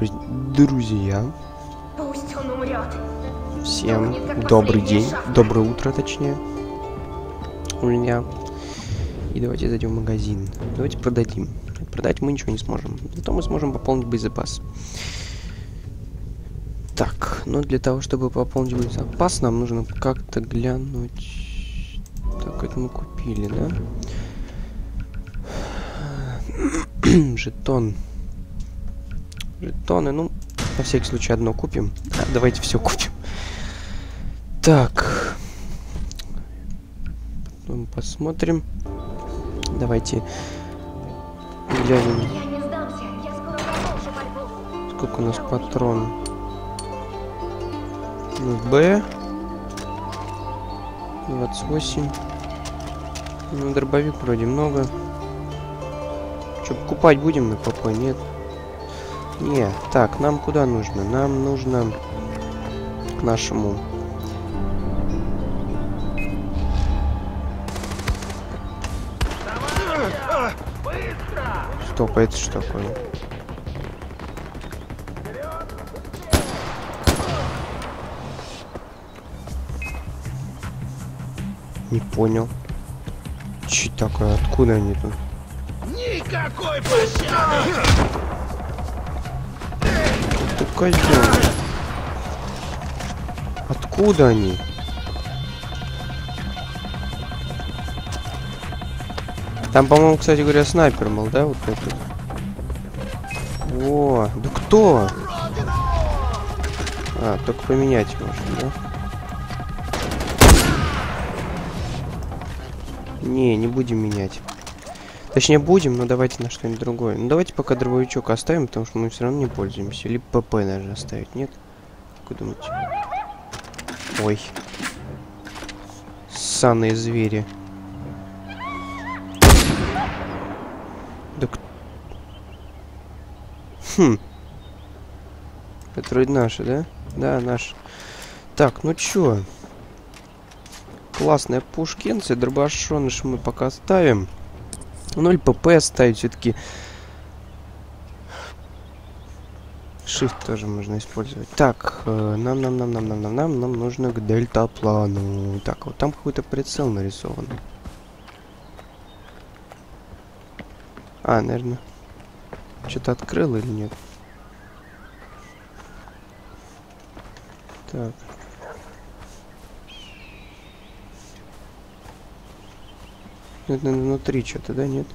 друзья. Пусть он умрет. Всем добрый день, доброе утро, точнее. У меня. И давайте зайдем в магазин. Давайте продадим. Продать мы ничего не сможем. Зато мы сможем пополнить боезапас. Так, ну для того, чтобы пополнить боезапас, нам нужно как-то глянуть. Так, это мы купили, да? Жетон. Жетоны, ну, на всякий случай одно купим. А, давайте все купим. Так. Потом посмотрим. Давайте глянем, сколько у нас патрон. Ну, Б. 28. Ну, дробовик вроде много. Что, покупать будем на ПП? Нет. Не, так, нам куда нужно? Нам нужно к нашему Стоп, а это что такое? Не понял. Че такое? Откуда они тут? Никакой пощады! Козел. Откуда они? Там, по-моему, кстати говоря, снайпер был, да, вот этот? О, да кто? А, только поменять можно, да? Не, не будем менять. Точнее, будем, но давайте на что-нибудь другое. Ну, давайте пока дробовичок оставим, потому что мы все равно не пользуемся. Либо ПП даже оставить, нет? Как вы думаете? Ой. Ссаные звери. Да Хм. Это вроде наши, да? Да, наши. Так, ну чё? Классная пушкинцы, дробашоныш мы пока ставим. 0 ПП оставить все-таки. Shift тоже можно использовать. Так, э, нам, нам, нам, нам, нам, нам, нам, нам нужно к дельтаплану. Так, вот там какой-то прицел нарисован. А, наверное. Что-то открыл или нет? Так. Это наверное, внутри что-то, да, нет?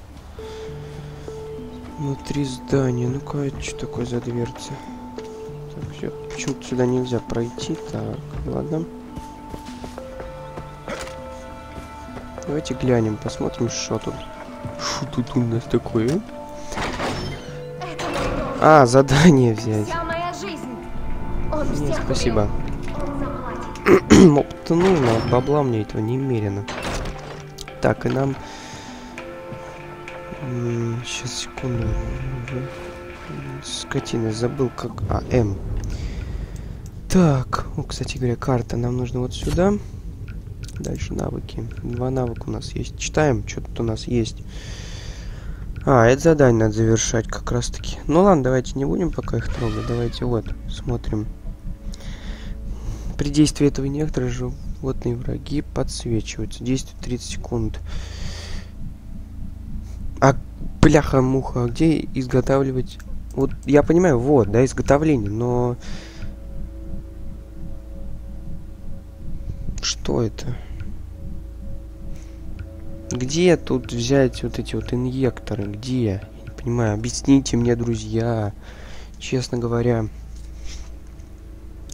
Внутри здания. Ну-ка, это что такое за дверца? Так, все. Почему-то сюда нельзя пройти. Так, ладно. Давайте глянем, посмотрим, что тут. Что тут у нас такое? Долг. А, задание взять. Нет, спасибо. Опыта нужно, а бабла мне этого немерено. Так, и нам... Сейчас, секунду. Скотина, забыл как... А, М. Так, о, кстати говоря, карта. Нам нужно вот сюда. Дальше навыки. Два навыка у нас есть. Читаем, что тут у нас есть. А, это задание надо завершать как раз таки. Ну ладно, давайте не будем пока их трогать. Давайте вот, смотрим. При действии этого некоторые животные враги подсвечиваются. Действие 30 секунд. А, бляха-муха, а где изготавливать... Вот, я понимаю, вот, да, изготовление, но... Что это? Где тут взять вот эти вот инъекторы? Где? Не понимаю. Объясните мне, друзья. Честно говоря,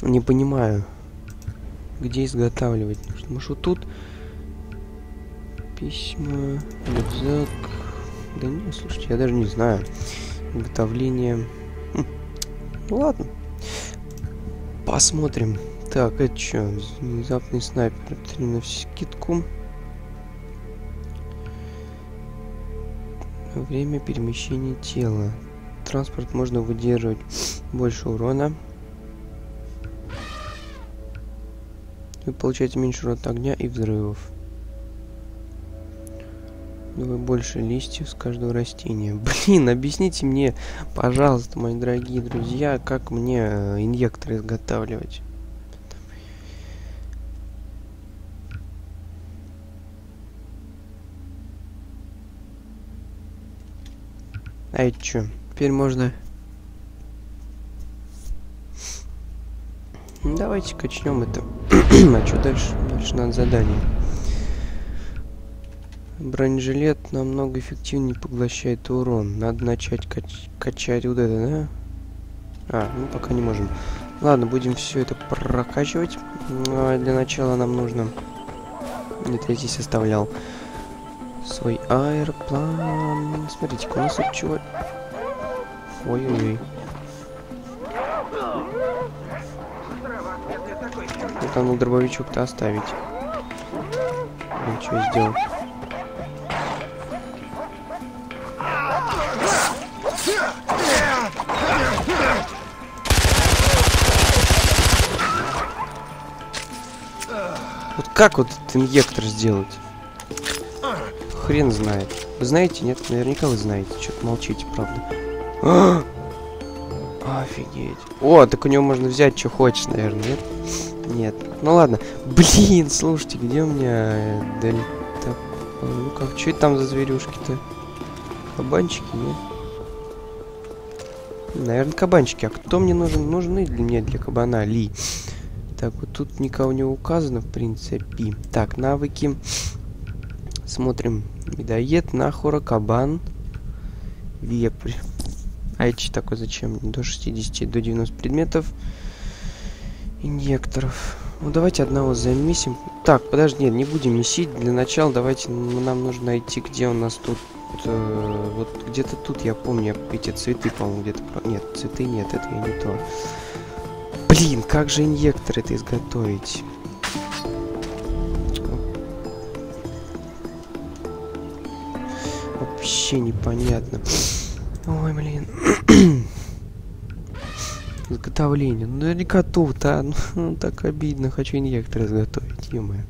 не понимаю. Где изготавливать? Может, вот тут? Письма, рюкзак. Да не, слушайте, я даже не знаю. Изготовление. Хм. Ну ладно. Посмотрим. Так, это что? Внезапный снайпер. Три на скидку. Время перемещения тела. Транспорт можно выдерживать больше урона. Вы получаете меньше урона от огня и взрывов. Давай больше листьев с каждого растения. Блин, объясните мне, пожалуйста, мои дорогие друзья, как мне э, инъекторы изготавливать. А это что? Теперь можно... Давайте качнем это. а что дальше? Дальше надо задание. Бронежилет намного эффективнее поглощает урон. Надо начать кач качать вот это, да? А, ну пока не можем. Ладно, будем все это прокачивать. Ну, а для начала нам нужно... Нет, я здесь оставлял свой аэроплан. Смотрите-ка, у нас тут чего... Ой-ой-ой. Ну, дробовичок-то оставить. Ничего сделал. Вот как вот этот инъектор сделать? Хрен знает. Вы знаете? Нет? Наверняка вы знаете. Что-то молчите, правда. А! Офигеть. О, так у него можно взять, что хочешь, наверное, нет? Нет. Ну ладно. Блин, слушайте, где у меня э, дельта... Ну как, что это там за зверюшки-то? Кабанчики, нет? Наверное, кабанчики. А кто мне нужен? Нужны для меня для кабана Ли. Так, вот тут никого не указано, в принципе. Так, навыки. Смотрим. Медоед, нахура, кабан. Вепрь. А это что такое? Зачем? До 60, до 90 предметов. Инъекторов. Ну, давайте одного замесим. Так, подожди, нет, не будем месить. Для начала давайте, нам нужно найти, где у нас тут... Э, вот где-то тут, я помню, эти цветы, по-моему, где-то... Нет, цветы нет, это я не то. Блин, как же инъектор это изготовить? Вообще непонятно. Ой, блин. Изготовление. Ну, наверняка тут, а? Ну, так обидно. Хочу инъектор изготовить, ё -моё.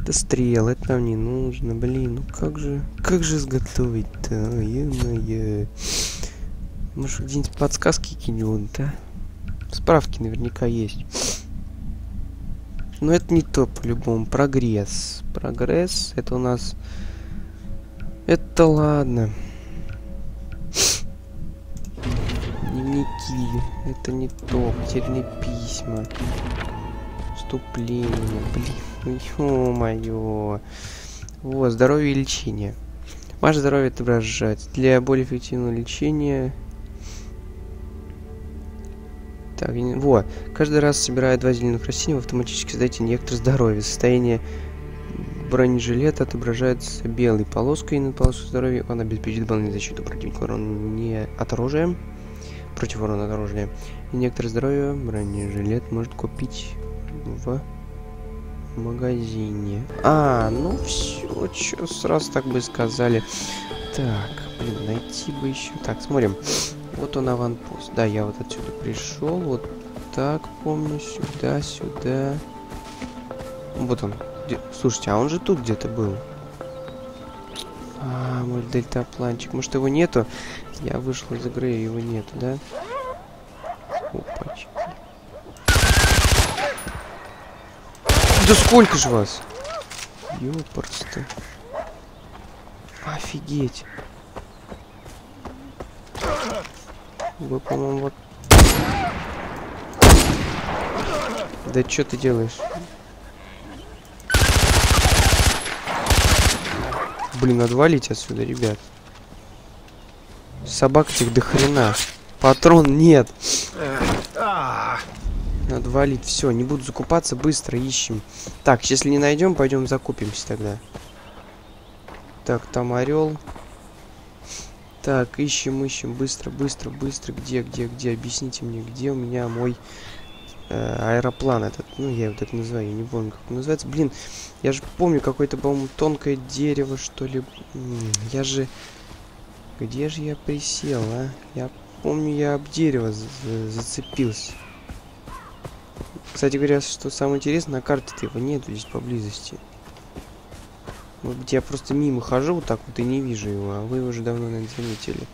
Это стрел, это нам не нужно, блин. Ну как же, как же изготовить-то, ё-моё. Может, где-нибудь подсказки кинь да? Справки наверняка есть. Но это не то, по-любому. Прогресс. Прогресс, это у нас... Это ладно. Дневники. Это не то. Потерянные письма. Вступление. Блин. Ё-моё. Вот, здоровье и лечение. Ваше здоровье отображать. Для более эффективного лечения так, вот. Каждый раз собирая два зеленых растения, вы автоматически создаете инъектор здоровья. Состояние бронежилета отображается белой полоской на полоску здоровья. Он обеспечит дополнительную защиту противника урона не от оружия. Против урона оружия. Инъектор здоровья бронежилет может купить в магазине. А, ну все, что сразу так бы сказали. Так, блин, найти бы еще. Так, смотрим. Вот он аванпост. Да, я вот отсюда пришел. Вот так, помню. Сюда, сюда. Вот он. Где... Слушайте, а он же тут где-то был. А, мой дельтапланчик. Может его нету? Я вышел из игры, его нету, да? Опачки. Да сколько же вас? Ёпарство. Офигеть. Вы, по-моему, вот... Да что ты делаешь? Блин, надо валить отсюда, ребят. Собак этих до хрена. Патрон нет. Надо валить. Все, не буду закупаться, быстро ищем. Так, если не найдем, пойдем закупимся тогда. Так, там орел. Так, ищем, ищем, быстро, быстро, быстро. Где, где, где? Объясните мне, где у меня мой э, аэроплан этот? Ну, я его так называю, я не помню, как он называется. Блин, я же помню, какое-то, по-моему, тонкое дерево, что ли. Я же... Где же я присел, а? Я помню, я об дерево зацепился. Кстати говоря, что самое интересное, на карте-то его нету здесь поблизости. Вот я просто мимо хожу вот так вот и не вижу его, а вы его уже давно, наверное, заметили.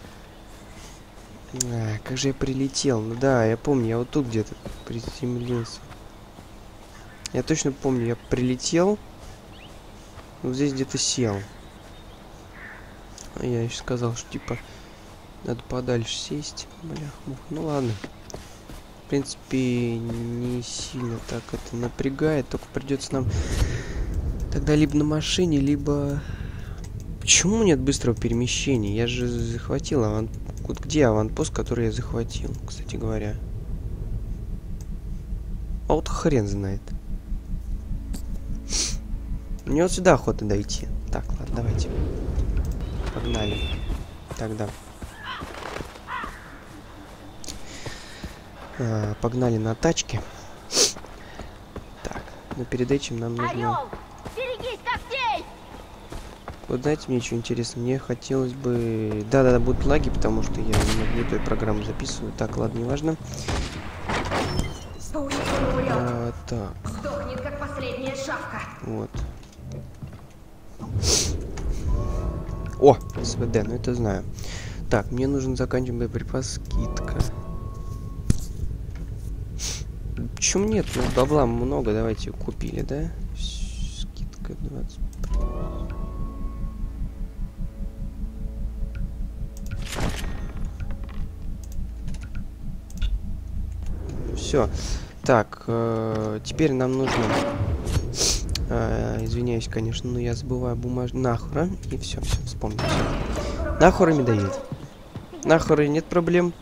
А, как же я прилетел. Ну да, я помню, я вот тут где-то приземлился. Я точно помню, я прилетел. Вот здесь где-то сел. Я еще сказал, что типа надо подальше сесть. Блях, мух. Ну ладно. В принципе, не сильно так это напрягает. Только придется нам тогда либо на машине, либо... Почему нет быстрого перемещения? Я же захватил аван... Вот где аванпост, который я захватил, кстати говоря? А вот хрен знает. Мне вот сюда охота дойти. Так, ладно, давайте. Погнали. Тогда. А, погнали на тачке. Так, но перед этим нам нужно... Вот знаете, мне что интересно, мне хотелось бы... Да-да-да, будут лаги, потому что я не могу эту программу записываю. Так, ладно, неважно. А, так, Сдохнет, как последняя шавка. вот. О, СВД, ну это знаю. Так, мне нужен заканчивать боеприпас, скидка. Почему нет? Ну, бабла много, давайте купили, да? Скидка 20. Все. Так, э, теперь нам нужно... э, извиняюсь, конечно, но я забываю бумаж... Нахура. И все, все, вспомнил. Всё. Нахура медоед. Нахура нет проблем.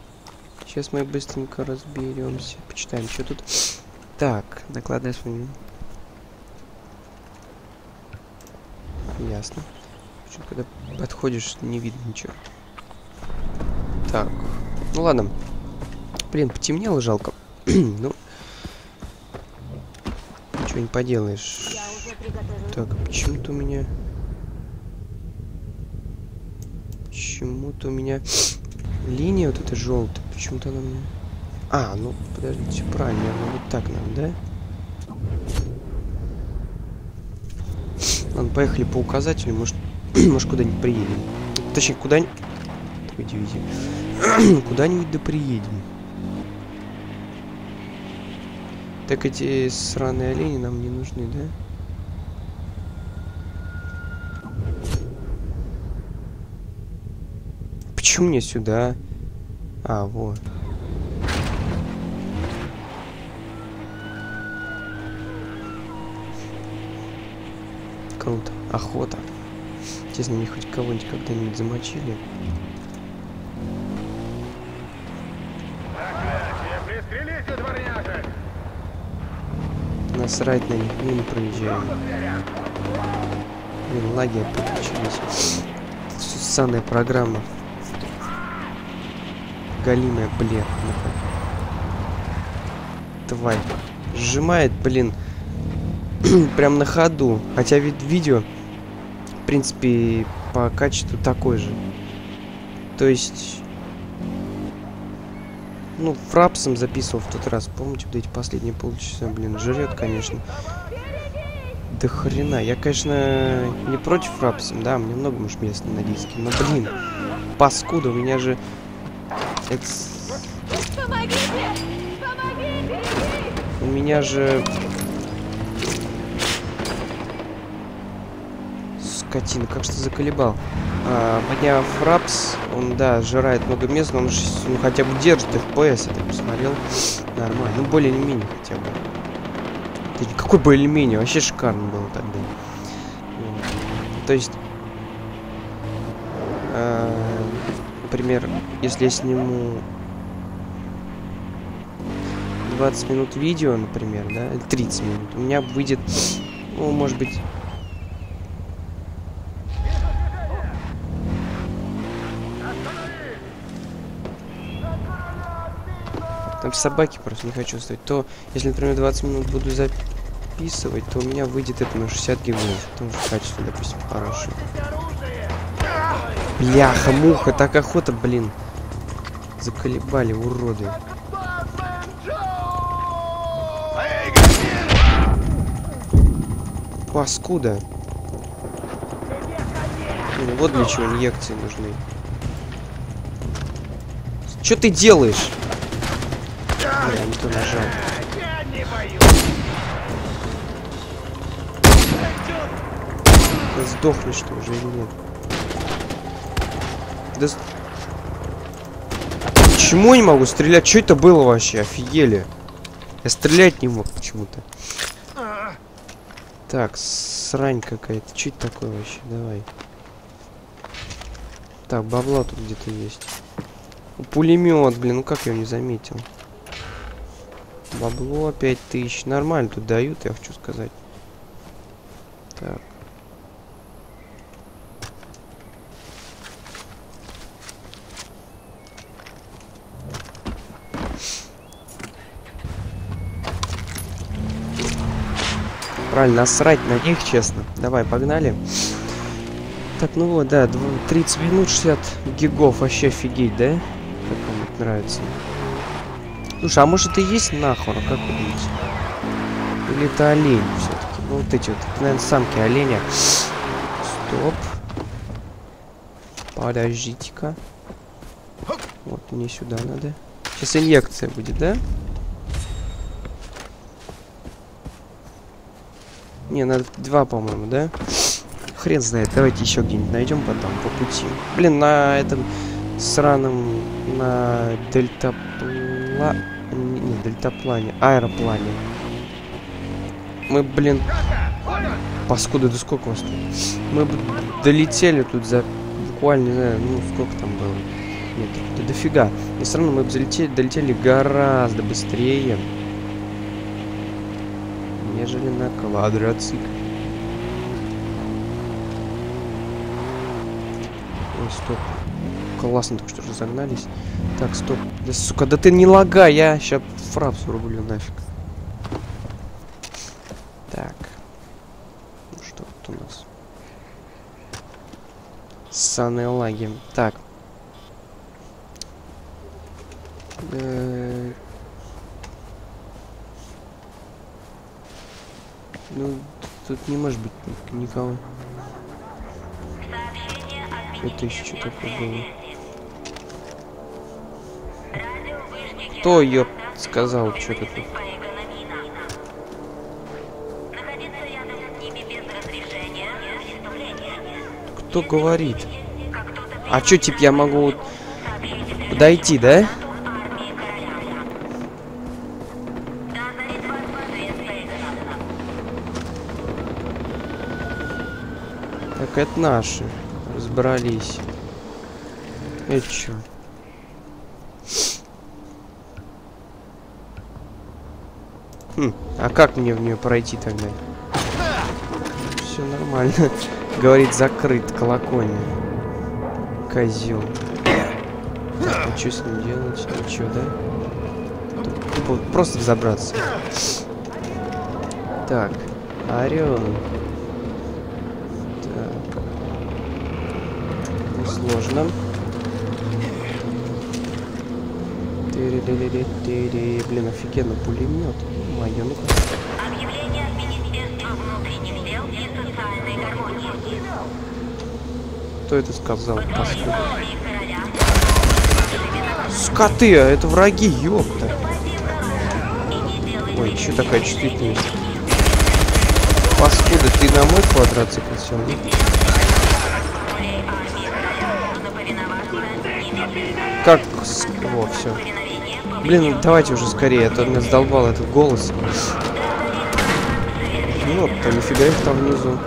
Сейчас мы быстренько разберемся. Почитаем, что тут. Так, накладная своим. Ясно. Чё, Когда подходишь, не видно ничего. Так. Ну ладно. Блин, потемнело, жалко. ну. Ничего не поделаешь. Так, почему-то у меня... Почему-то у меня линия вот эта желтая. Почему-то она мне... А, ну, подождите, правильно, наверное, вот так нам, да? Ладно, поехали по указателю, может, может куда-нибудь приедем. Точнее, куда-нибудь... Куда-нибудь да приедем. Так эти сраные олени нам не нужны, да? Почему мне сюда? А, вот. Круто. Охота. Интересно, они хоть кого-нибудь когда-нибудь замочили? Насрать на них, мимо проезжаем. Блин, лаги опять начались. Ссаная программа. Галимая, блин. Тварь. Сжимает, блин. Прям на ходу. Хотя вид видео, в принципе, по качеству такой же. То есть... Ну, фрапсом записывал в тот раз. Помните, вот эти последние полчаса, блин, жрет, конечно. Да хрена. Я, конечно, не против фрапсом, да, мне много уж места на диске. Но, блин, паскуда, у меня же... Это... с- Помогите! Помогите! У меня же... Скотина, как же ты заколебал. А, у меня фрапс, он, да, сжирает много мест, но он же, ну, хотя бы держит FPS, я так посмотрел. Нормально, ну, более-менее хотя бы. Да какой более-менее, вообще шикарно было тогда. То есть, а, например, если я сниму 20 минут видео, например, да, или 30 минут, у меня выйдет, ну, может быть... Там собаки просто не хочу ставить. То, если, например, 20 минут буду записывать, то у меня выйдет это на 60 гигов. Потому что качество, допустим, хорошее. Бляха, муха, так охота, блин. Заколебали, уроды. Паскуда. Блин, вот для чего инъекции нужны. Что ты делаешь? Бля, не то нажал. Сдохнешь что уже или нет? Да... Почему не могу стрелять? Что это было вообще? Офигели. Я стрелять не мог почему-то. Так, срань какая-то. Что это такое вообще? Давай. Так, бабла тут где-то есть. Пулемет, блин, ну как я его не заметил? Бабло 5000. Нормально тут дают, я хочу сказать. Так. Правильно, насрать на них, честно. Давай, погнали. Так, ну вот, да, дв- 30 минут 60 гигов, вообще офигеть, да? Как вам это нравится? Слушай, а может и есть нахуй, а как вы думаете? Или это олень все-таки? Ну вот эти вот, это, наверное, самки оленя. Стоп. Подождите-ка. Вот мне сюда надо. Сейчас инъекция будет, да? Не, надо два, по-моему, да? Хрен знает, давайте еще где-нибудь найдем потом по пути. Блин, на этом сраном на дельтапла... Не, не дельтаплане, аэроплане. Мы, блин, паскуда, да сколько вас тут? Мы долетели тут за буквально, не знаю, ну сколько там было? Нет, да дофига. И все равно мы бы залетели, долетели гораздо быстрее, нежели на квадроцикле. Ой, стоп. Классно только что разогнались. Так, стоп. Да сука, да ты не лагай, я сейчас фрапс врублю нафиг. Так. Ну что тут у нас? Ссаные лаги. Так. Э, Ну, тут не может быть ник- никого. Это еще такое было? Кто, ёп, сказал, что ты тут? Кто говорит? А чё, типа, я могу подойти, да? Так, это наши. Разбрались. Это чё? Хм, а как мне в нее пройти тогда? Все нормально. Говорит, закрыт колокольня. Козел. А что с ним делать? Ничего, да? Вот просто взобраться. Так, орел. Так. Тири-ри-ри-ри-ри. Блин, офигенно, пулемет. Мое, ну-ка. Объявление от Министерства внутренних дел и социальной гармонии. Кто это сказал? Паскуда. Скоты, а это враги, ёпта. Ой, что такая чувствительность? Паскуда, ты на мой квадроцикл сел? Как? Во, все. Блин, давайте уже скорее, а то меня задолбал этот голос. Ёпта, нифига их там внизу.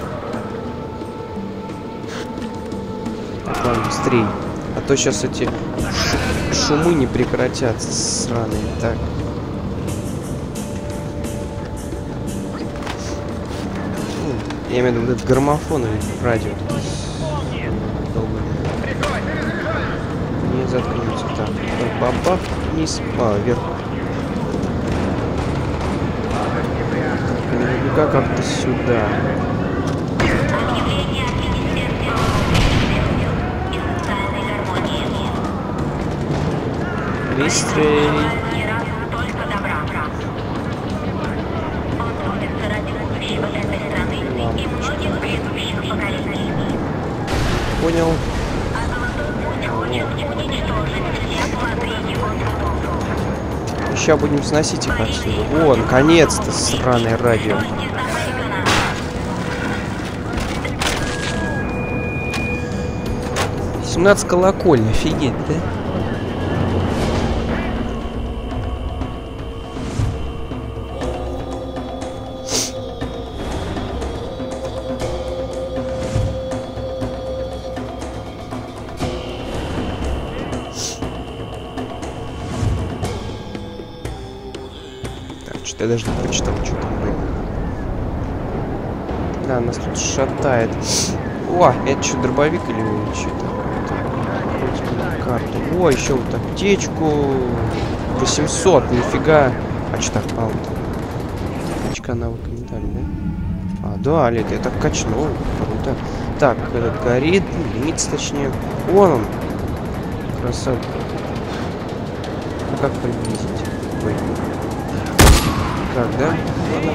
Так, ладно, быстрей. А то сейчас эти шу- шумы не прекратятся, сраные. Так. Ну, Я имею в виду вот этот граммофон или радио. тут с- долбаный. Не заткнется. Так, бабах, вниз, а, вверх. Наверняка как-то сюда. Объявление от Министерства внутренних дел и социальной гармонии. Быстрей. Не раз только добра. Он трудится ради будущего этой страны и многих грядущих поколений. понял. Сейчас будем сносить их отсюда. О, наконец-то, сраное радио. Семнадцать колокольня, офигеть, да? Что-то я даже не прочитал, что там было. Да, нас тут шатает. О, это что, дробовик или что? Карту. О, еще вот аптечку. 800, нифига. А что так мало-то? Аптечка навыка медаль, да? А, да, лет, я так качнул. Круто. Так, этот горит, лимит точнее. Вон он. Красавка. А как приблизить? Ой. Так, да? Ладно.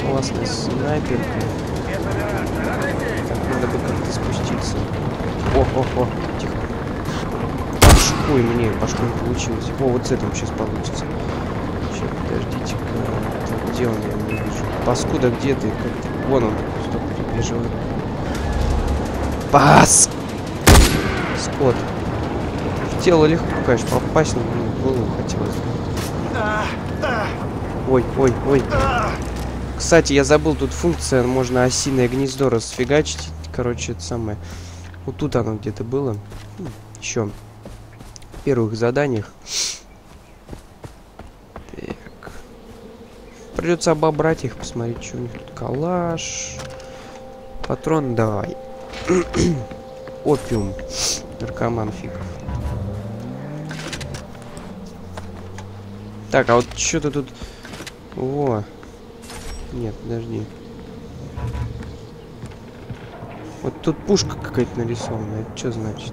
Классная снайперка. Так, надо бы как-то спуститься. О-о-о, тихо. Башкой мне, башкой получилось. О, вот с этим сейчас получится. Сейчас, подождите-ка. Где он, я не вижу. Паскуда, где ты? Как ты? Вон он. Стоп, бежал. Пас! Скот. В тело легко, конечно, попасть, но голову хотелось. Ой, ой, ой. Кстати, я забыл, тут функция, можно осиное гнездо расфигачить. Короче, это самое. Вот тут оно где-то было. Еще в первых заданиях. Так. Придется обобрать их, посмотреть, что у них тут. Калаш. Патрон давай. Опиум. Наркоман фигов. Так, а вот что-то тут... Во. Нет, подожди. Вот тут пушка какая-то нарисована. Это что значит?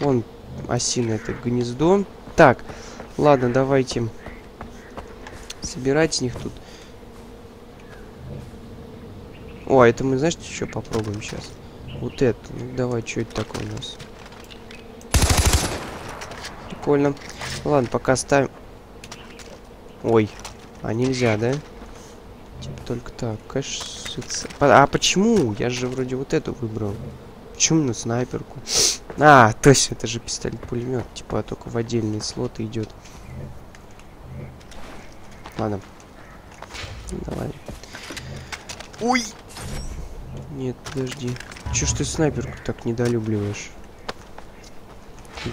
Вон осиное это гнездо. Так, ладно, давайте собирать с них тут. О, а это мы, знаешь, что попробуем сейчас? Вот это. Ну, давай, что это такое у нас? Прикольно. Ладно, пока ставим. Ой, а нельзя, да? Типа только так. Кажется... А почему? Я же вроде вот эту выбрал. Почему на снайперку? А, точно, это же пистолет-пулемет. Типа только в отдельные слоты идет. Ладно. Давай. Ой! Нет, подожди. Чё ж ты снайперку так недолюбливаешь?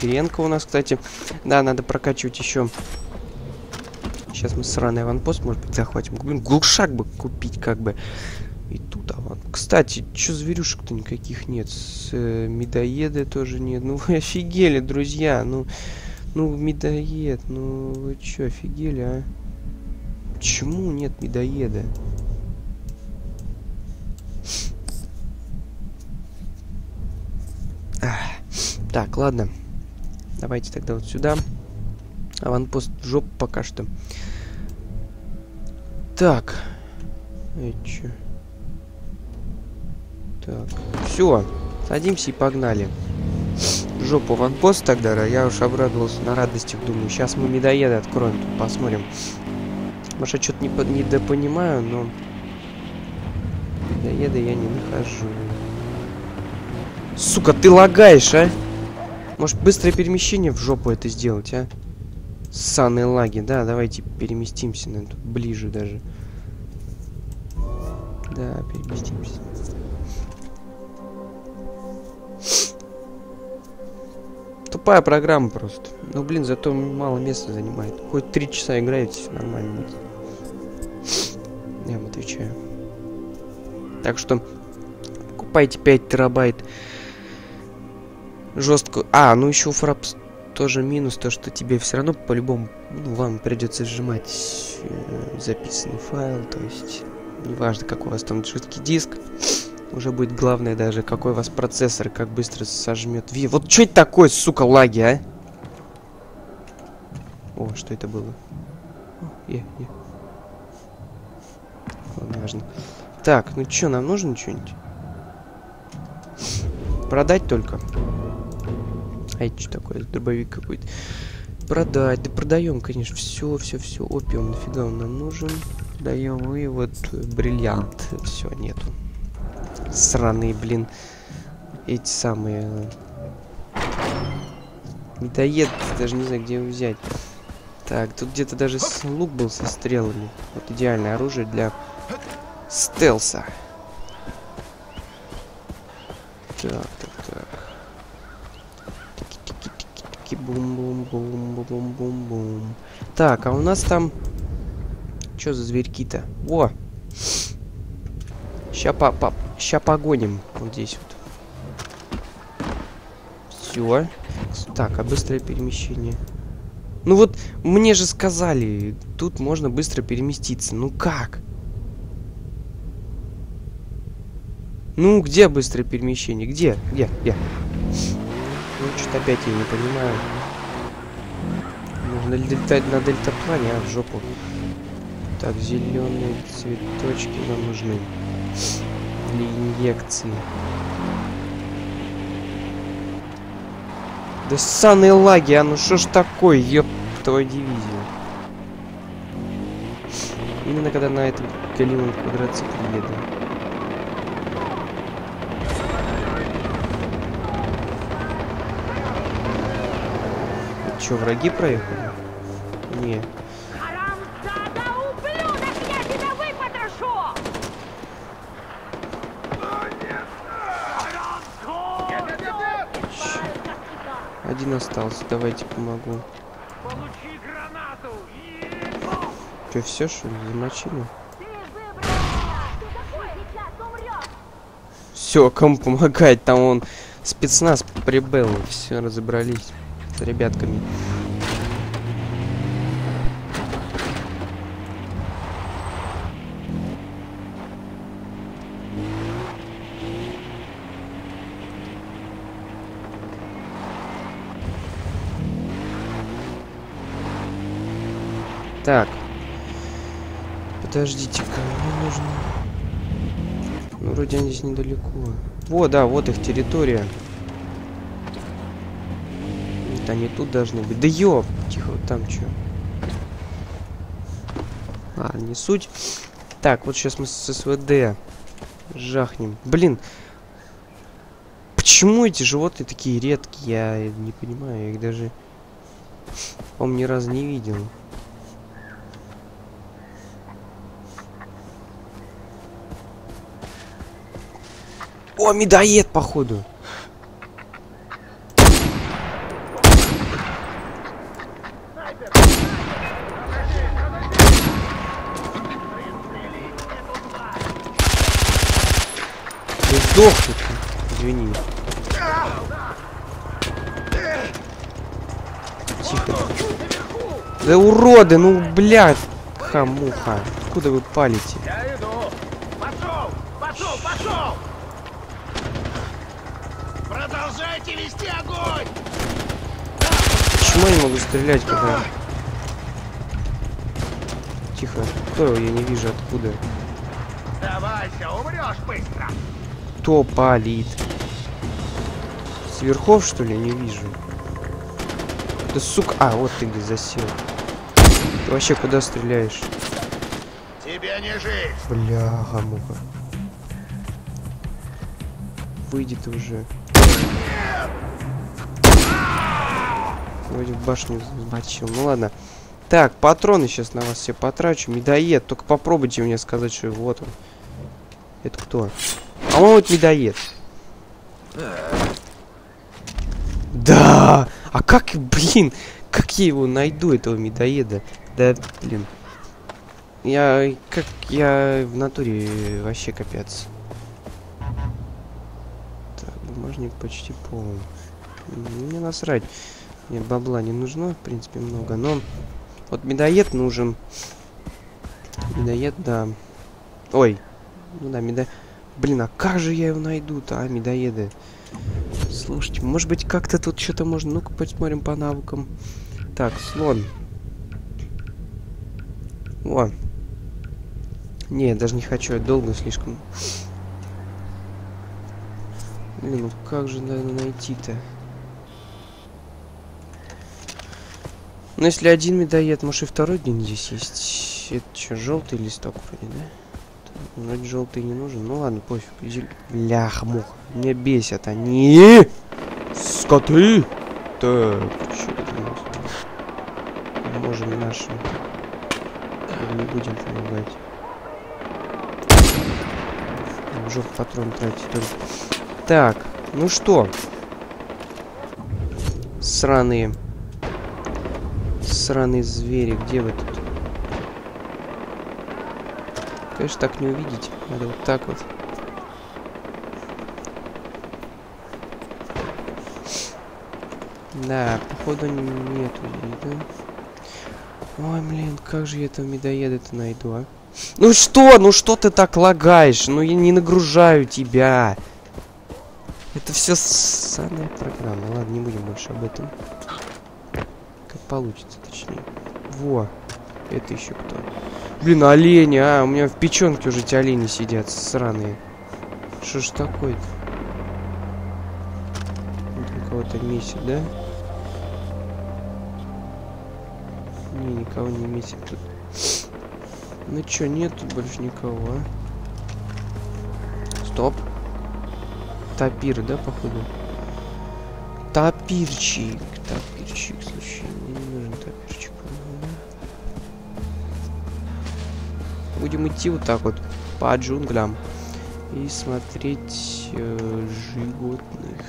Гренка у нас, кстати. Да, надо прокачивать еще. Сейчас мы сраный аванпост, может быть, захватим. Блин, глушак бы купить, как бы. И тут аван. Кстати, чё зверюшек-то никаких нет? С, э, медоеда тоже нет. Ну вы офигели, друзья. Ну, ну медоед. Ну вы чё, офигели, а? Почему нет медоеда? Так, ладно. Давайте тогда вот сюда. Аванпост в пока что. Так. Чё? Так. Все. Садимся и погнали. В жопу аванпост тогда. да, Я уж обрадовался на радостях. Думаю, сейчас мы медоеды откроем. Тут посмотрим. Может, я что-то не, по- недопонимаю, но... Медоеда я не нахожу. Сука, ты лагаешь, а? Может, быстрое перемещение в жопу это сделать, а? Ссаные лаги. Да, давайте переместимся, наверное, тут ближе даже. Да, переместимся. Тупая программа просто. Ну, блин, зато мало места занимает. Хоть три часа играете, все нормально. Я вам отвечаю. Так что, покупайте 5 терабайт жестко. А, ну еще у Фрапс тоже минус, то что тебе все равно по-любому, ну, вам придется сжимать э, записанный файл, то есть неважно, какой у вас там жесткий диск, уже будет главное даже, какой у вас процессор, как быстро сожмет. Ви, вот что это такое, сука, лаги, а? О, что это было? О, е, е. Ладно, важно. Так, ну чё, нам нужно что-нибудь? Продать только. Это что такое? Дробовик какой-то. Продать. Да продаем, конечно. Все, все, все. Опиум, нафига он нам нужен? Даем и вот бриллиант. Все, нету. Сраные, блин. Эти самые. Медоед, даже не знаю, где его взять. Так, тут где-то даже лук был со стрелами. Вот идеальное оружие для стелса. Так, так, так. Тики-тики-тики-тики, Бум-бум-бум-бум-бум-бум. Так, а у нас там... Чё за зверьки-то? Во! Ща, по по ща погоним. Вот здесь вот. Все. Так, а быстрое перемещение. Ну вот, мне же сказали, тут можно быстро переместиться. Ну как? Ну, где быстрое перемещение? Где? Где? Где? Что-то опять я не понимаю. Нужно летать на дельтаплане, а в жопу. Так, зеленые цветочки нам нужны. Для инъекции. Да ссаные лаги, а ну что ж такое, ёб твою дивизию. Именно когда на этом галимом квадроцикле еду. Че, враги проехали? Не. Один остался, давайте помогу. Че, все что ли, замочили? Все, кому помогать? Там он спецназ прибыл. Все, разобрались ребятками. Так. Подождите-ка, мне нужно... Ну, вроде они здесь недалеко. Во, да, вот их территория. Это они тут должны быть. Да ёп! Тихо, там что? А, не суть. Так, вот сейчас мы с СВД жахнем. Блин. Почему эти животные такие редкие? Я не понимаю. Я их даже, по-моему, ни разу не видел. О, медоед, походу. Ты сдохнуть. Извини. Тихо. Да уроды, ну блядь. Хамуха. Откуда вы палите? Я иду! Пошел! Пошел! Пошел! Продолжайте вести огонь! Почему я не могу стрелять, когда... Тихо. Кто его? Я не вижу откуда. Давайся, умрешь быстро! Кто палит? С верхов, что ли? Не вижу. Да сука... А, вот ты где засел. Ты вообще куда стреляешь? Тебе не жить! Бляха, муха. Выйди ты уже. Вроде в башню сбачил. Ну ладно. Так, патроны сейчас на вас все потрачу. Медоед. Только попробуйте мне сказать, что вот он. Это кто? По-моему, это медоед. Да! А как, блин, как я его найду, этого медоеда? Да, блин. Я, как, я в натуре вообще капец. Так, бумажник почти полон. М, Мне насрать. Мне бабла не нужно, в принципе, много, но... Вот медоед нужен. Медоед, да. Ой. Ну да, медоед. Блин, а как же я его найду-то, а, медоеды? Слушайте, может быть, как-то тут что-то можно... Ну-ка, посмотрим по навыкам. Так, слон. О. Не, я даже не хочу, я долго слишком. Блин, ну как же надо найти-то? Ну, если один медоед, может и второй день здесь есть. Это что, желтый листок вроде, да? Вроде желтый не нужен. Ну ладно, пофиг. Зел... Блях, муха. Меня бесят они. Скоты. Так, что это у нас? Можем нашим. Не будем помогать. Жёг патрон тратить только. Так, ну что? Сраные. Сраные звери, где вы тут? Конечно, так не увидеть. Надо вот так вот. Да, походу нету да? Ой, блин, как же я этого медоеда-то найду, а? Ну что? Ну что ты так лагаешь? Ну я не нагружаю тебя. Это все ссаная программа. Ладно, не будем больше об этом. Как получится, точнее. Во. Это еще кто? Блин, олени, а, у меня в печенке уже эти олени сидят, сраные. Что ж такое-то? Кого-то месяц, да? Не, никого не месяц тут. Ну чё, нет тут больше никого, а? Стоп. Тапир, да, походу? Тапирчик. Тапирчик, слушай, Будем идти вот так вот по джунглям и смотреть э, животных.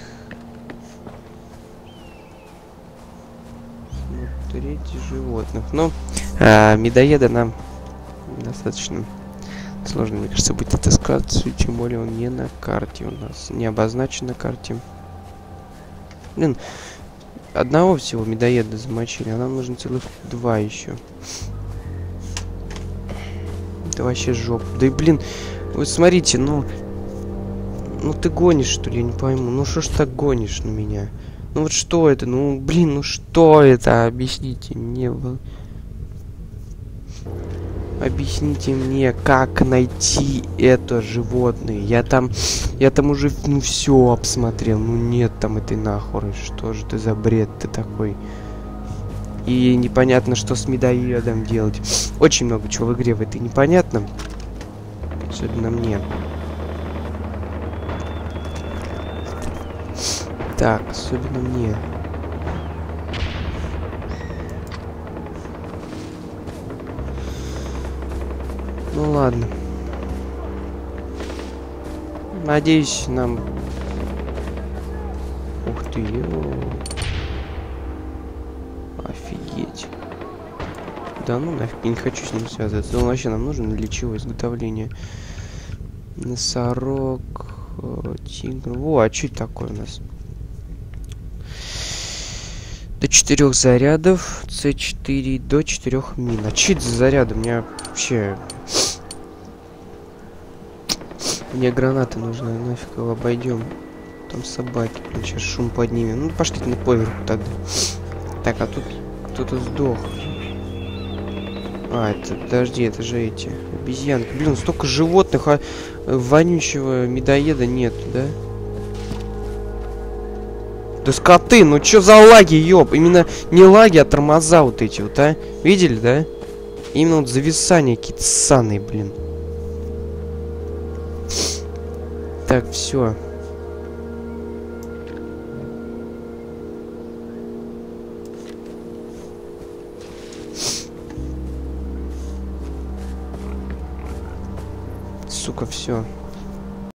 Смотреть животных. Ну, а, медоеда нам достаточно сложно, мне кажется, будет отыскать, тем более он не на карте у нас, не обозначен на карте. Блин, одного всего медоеда замочили, а нам нужно целых два еще. Это вообще жопа. Да и блин, вы смотрите, ну... Ну ты гонишь, что ли, я не пойму. Ну что ж так гонишь на меня? Ну вот что это? Ну, блин, ну что это? Объясните мне. Объясните мне, как найти это животное. Я там, я там уже, ну, все обсмотрел. Ну, нет там этой нахуй. Что же ты за бред ты такой? И непонятно, что с медоедом делать. Очень много чего в игре в этой непонятно. Особенно мне. Так, особенно мне. Ну ладно. Надеюсь, нам... Ух ты, ё. Да ну нафиг, я не хочу с ним связываться. Он вообще нам нужен для чего изготовление? Носорог, э, тигр. Во, а что это такое у нас? До четырех зарядов, С4 до четырех мин. А это за заряды? У меня вообще... Мне гранаты нужны, нафиг его обойдем. Там собаки, блин, сейчас шум поднимем. Ну, пошлите на поверху тогда. Так, а тут кто-то сдох. А, это, подожди, это же эти, обезьянки. Блин, столько животных, а э, вонючего медоеда нет, да? Да скоты, ну чё за лаги, ёб? Именно не лаги, а тормоза вот эти вот, а? Видели, да? Именно вот зависания какие-то ссаные, блин. Так, все. Все.